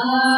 Oh.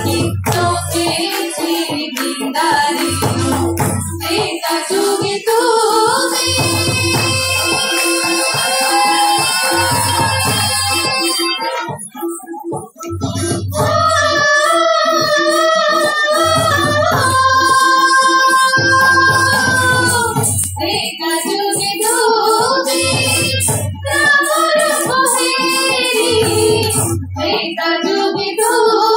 Eita, duvido.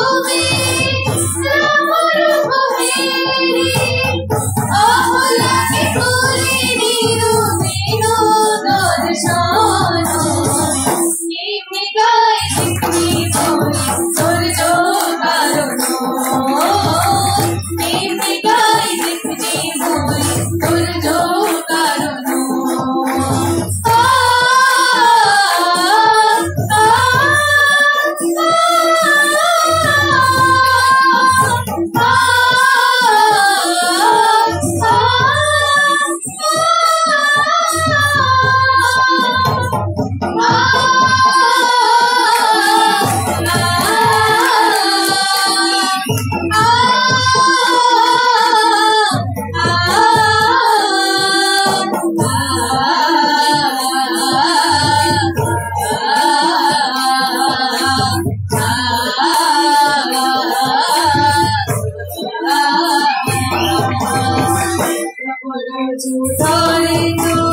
to die, to